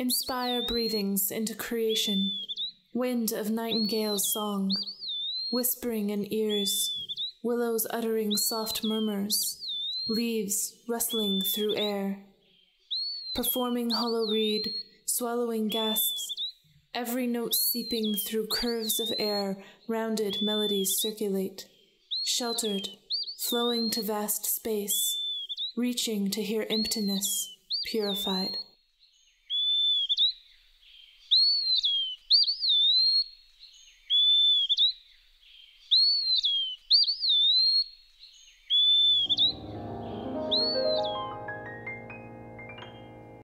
Inspire breathings into creation, wind of nightingale's song, whispering in ears, willows uttering soft murmurs, leaves rustling through air, performing hollow reed, swallowing gasps, every note seeping through curves of air, rounded melodies circulate, sheltered, flowing to vast space, reaching to hear emptiness, purified.